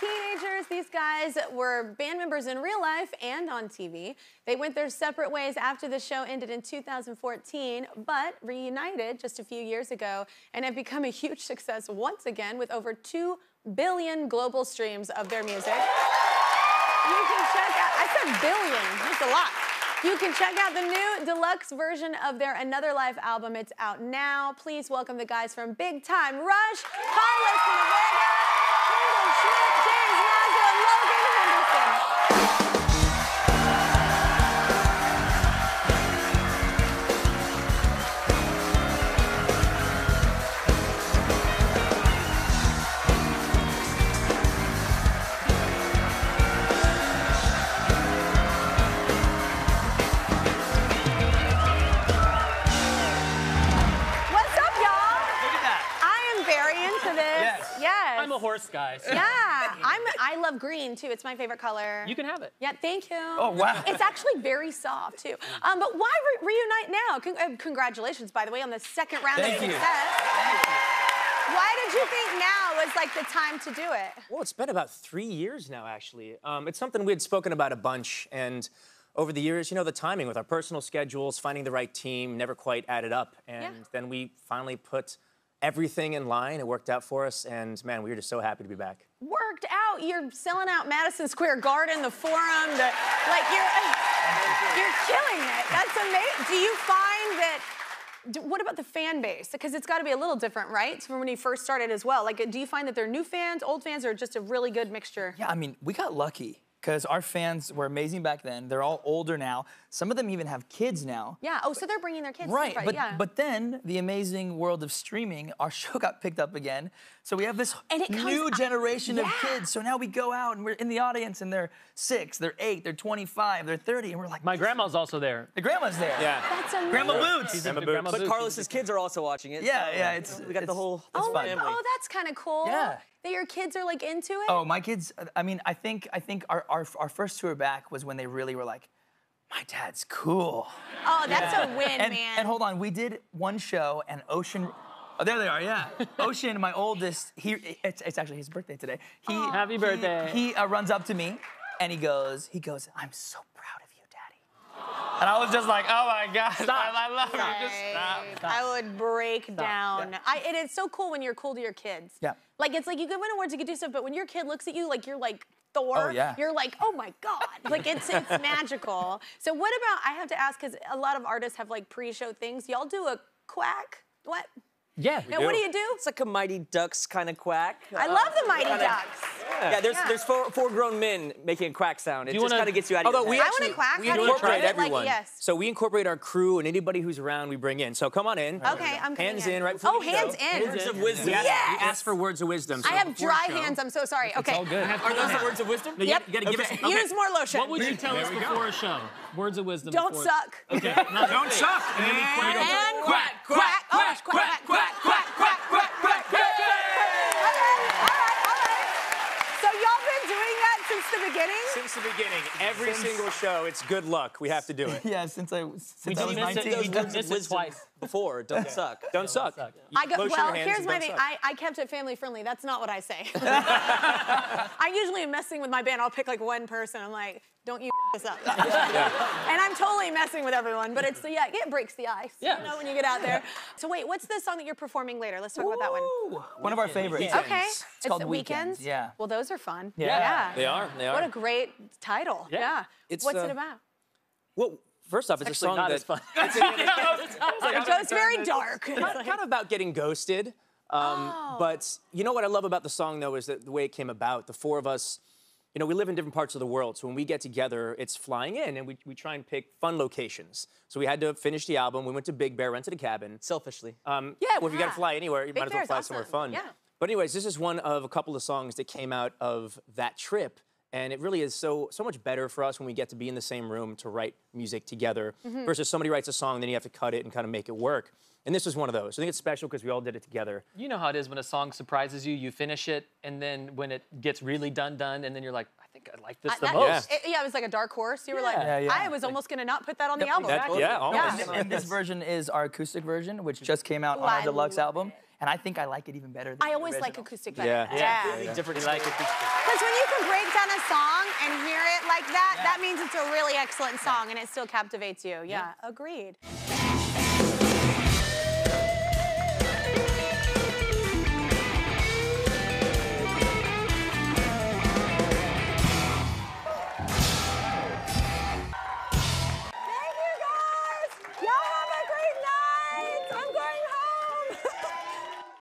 teenagers. These guys were band members in real life and on TV. They went their separate ways after the show ended in 2014, but reunited just a few years ago and have become a huge success once again with over 2 billion global streams of their music. You can check out, I said billion, that's a lot. You can check out the new deluxe version of their Another Life album. It's out now. Please welcome the guys from Big Time Rush, Carlos PenaVega, Yes. I'm a horse guy. so Yeah, I'm. I love green too. It's my favorite color. You can have it. Yeah, thank you. Oh, wow. It's actually very soft too. Um, but why re- reunite now? Con- uh, congratulations, by the way, on the second round Thank of you. success. Why did you think now was like the time to do it? Well, it's been about three years now, actually. Um, it's something we had spoken about a bunch, and over the years, you know, the timing with our personal schedules, finding the right team, never quite added up. And Yeah. then we finally put everything in line. It worked out for us, and man, we were just so happy to be back. Worked out. You're selling out Madison Square Garden, the Forum. The, like you're uh, you're killing it. That's amazing. Do you find that? What about the fan base? Because it's got to be a little different, right? From when you first started as well. Like, do you find that they're new fans, old fans, or just a really good mixture? Yeah, I mean, we got lucky because our fans were amazing back then. They're all older now. Some of them even have kids now. Yeah. Oh, so they're bringing their kids. Right, but yeah. but then the amazing world of streaming, our show got picked up again. So we have this And it comes new out- generation of yeah. kids. So now we go out and we're in the audience and they're six, they're eight, they're 25, they're 30, and we're like, My grandma's also there. the grandma's there. Yeah. That's amazing. Grandma Boots. She's into Grandma Grandma Boots. Boots. But Carlos's kids are also watching it. Yeah, so, yeah, it's- we got the it's- whole Oh my family. Oh, that's kind of cool. Yeah. That your kids are like into it. Oh, my kids. I mean, I think I think our, our our first tour back was when they really were like, my dad's cool. Oh, that's a win, and, man. and hold on, we did one show and Ocean. Oh, there they are. Yeah, Ocean, my oldest. He, it's, it's actually his birthday today. He, Happy he- birthday. He, uh, runs up to me, and he goes, he goes, I'm so proud of you, Daddy. And I was just like, oh my God, I, I love you. Just stop. Right. I would break down. I, it is so cool when you're cool to your kids. Yeah. Like it's like you could win awards, you could do stuff, but when your kid looks at you like you're like Thor, Oh, yeah. you're like, oh my god, like it's it's magical. So what about? I have to ask because a lot of artists have like pre-show things. Y'all do a quack? What? Yeah. Now, what do you do? It's like a Mighty Ducks kind of quack. I Uh, love the Mighty kinda- Ducks. Yeah, there's Yeah. there's four, four grown men making a quack sound. It you just kind of gets you out of Although your head. I wanna actually quack. we How do you incorporate do it? Like, everyone. yes. So we incorporate our crew and anybody who's around, we bring in. So come on in. Okay, I'm coming hands in. in, right before Oh, hands go. in. Words of wisdom. We ask, Yes. we ask for words of wisdom. I have dry hands. I'm so sorry. Okay. All good. Are those the words of wisdom? No, Yep. gotta- you gotta give us. Okay. Use more lotion. What would you tell us before a show? Words of wisdom. Don't suck. Okay. Don't suck. And every single show, it's good luck. We have to do it. Yeah, since I since We I was miss it. 19. We Those did miss it twice. Before. Don't suck. Don't suck. suck. You I go, lotion well, your hands here's my thing. I, I kept it family friendly. That's not what I say. I usually am messing with my band. I'll pick like one person. I'm like, don't you this up. And I'm totally messing with everyone, but it's, yeah, it breaks the ice. Yeah. You know, when you get out there. So wait, what's the song that you're performing later? Let's talk about that one. Ooh, One of our favorites. Okay. It's called Weekends. Yeah. Well, those are fun. Yeah. They are. They are. What a great title. Yeah. Yeah. It's, What's uh, it about? Well, first off, it's, a song not that as fun. It goes very dark. kind, kind of about getting ghosted. Um, Oh. But you know what I love about the song, though, is that the way it came about. The four of us, you know, we live in different parts of the world. So when we get together, it's flying in, and we, we try and pick fun locations. So we had to finish the album. We went to Big Bear, rented a cabin. Selfishly. Um, yeah, well, if you got to fly anywhere, you Big might as well Bear's fly somewhere fun. Yeah. But anyways, this is one of a couple of songs that came out of that trip. And it really is so so much better for us when we get to be in the same room to write music together Mm-hmm. versus somebody writes a song, then you have to cut it and kind of make it work. And this was one of those. I think it's special because we all did it together. You know how it is when a song surprises you, you finish it, and then when it gets really done, done, and then you're like, I think I like this I- the that- most. It, yeah, it was like a dark horse. You were like, Yeah, yeah. I was almost gonna not put that on the album. That- yeah, almost. Yeah. And this version is our acoustic version, which just came out on I our deluxe love album. It. and I think I like it even better. Than I the always like acoustic better. Yeah. yeah. Different like stage. it. Because when you can break down a song and hear it like that, Yeah. that means it's a really excellent song and it still captivates you. Yeah, agreed.